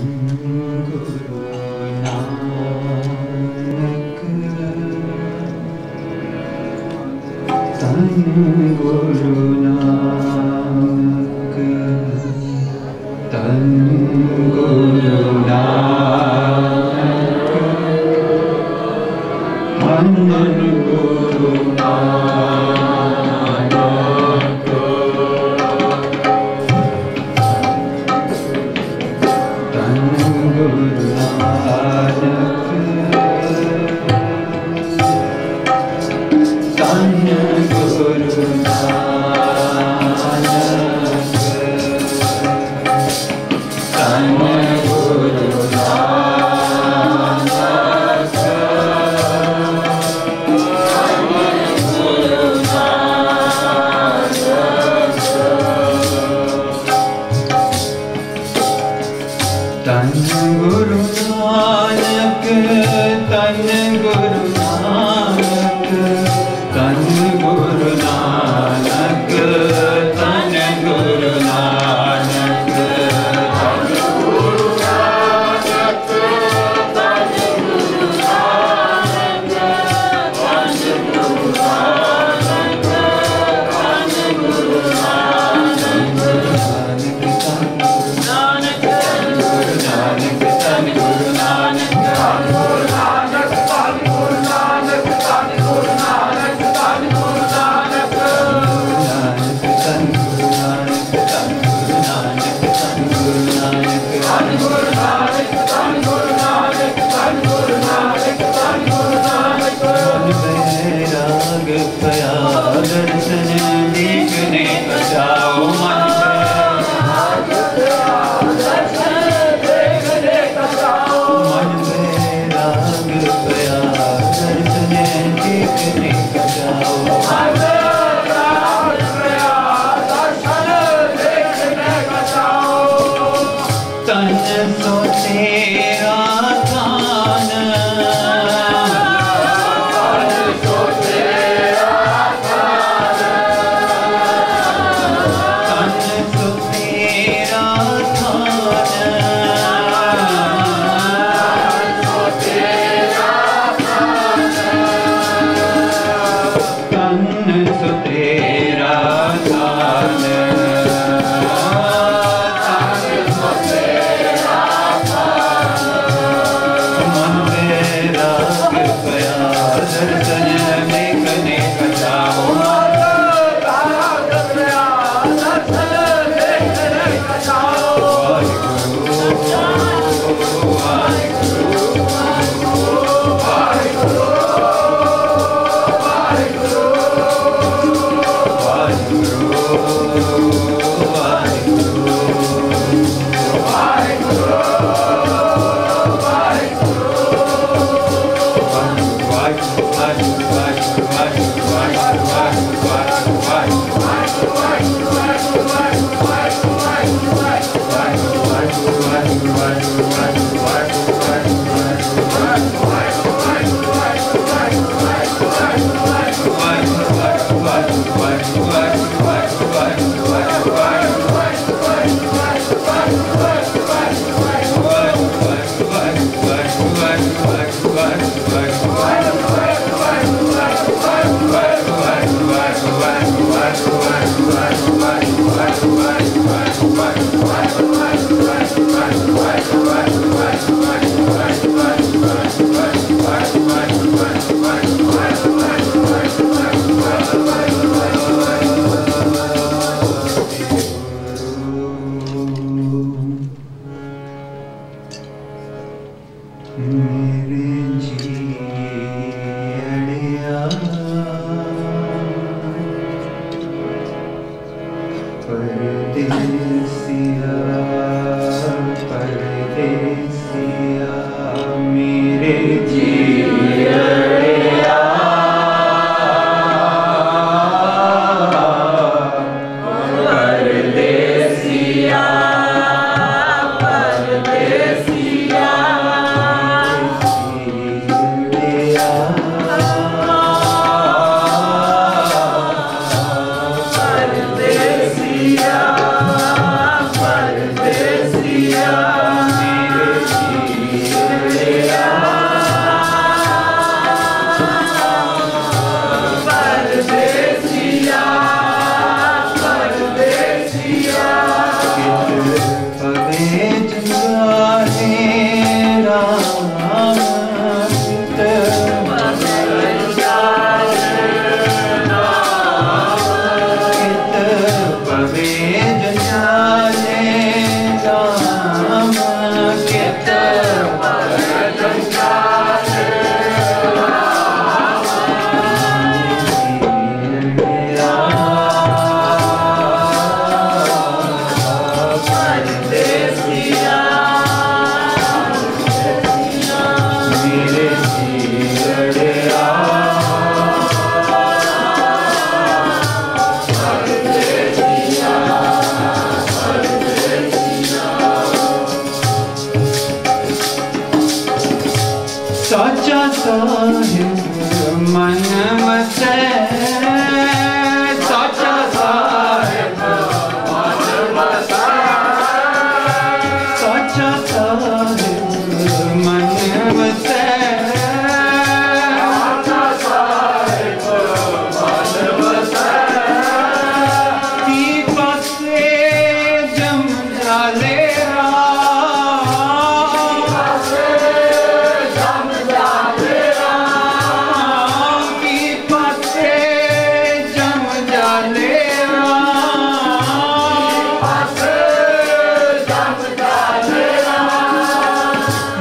Mm-hmm. Right. his name, my name I.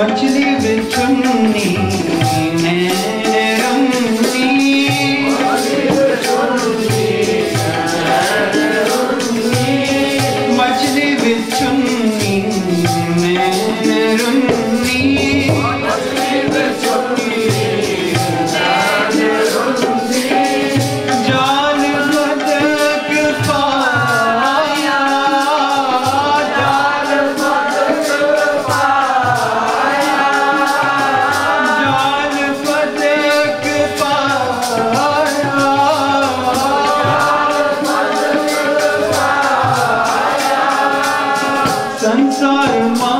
much as you leave been to me. sarma.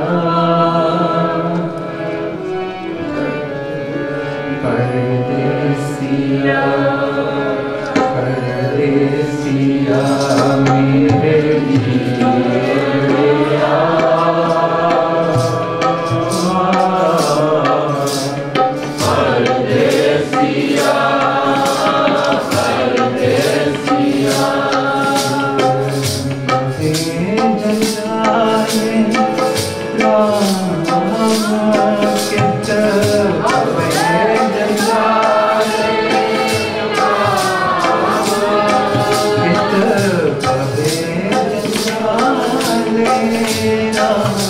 Amen. Amen.